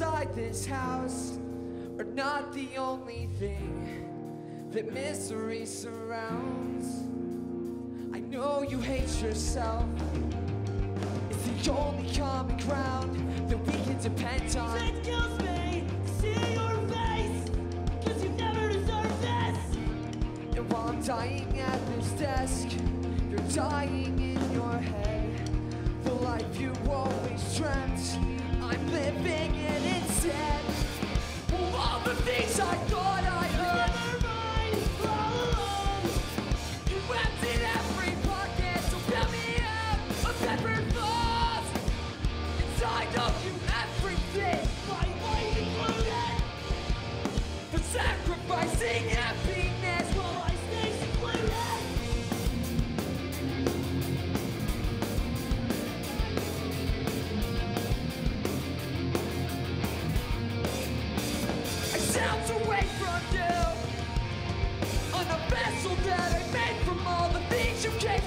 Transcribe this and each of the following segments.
inside this house are not the only thing that misery surrounds. I know you hate yourself. It's the only common ground that we can depend on. It kills me to see your face, cause you never deserved this. And while I'm dying at this desk, you're dying in your head. The life you always dreamt, I'm living it instead. All the things I thought I heard. You My life included, for sacrificing happiness. You on a vessel that I made from all the things you gave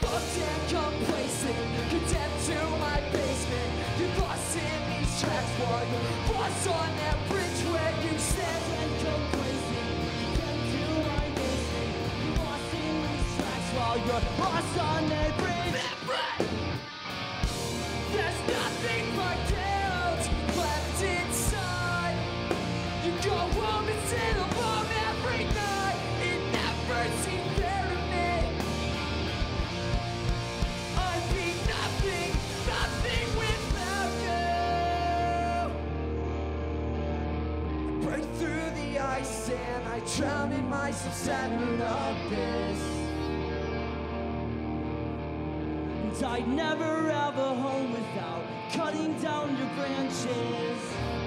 Fucked and complacent, condemned to my basement. You lost in these tracks lost on that bridge where you and. Condemned to my basement. You lost in these tracks while you're lost on that bridge. Through the ice and I drown in my substandard abyss. I'd never have a home without cutting down your branches.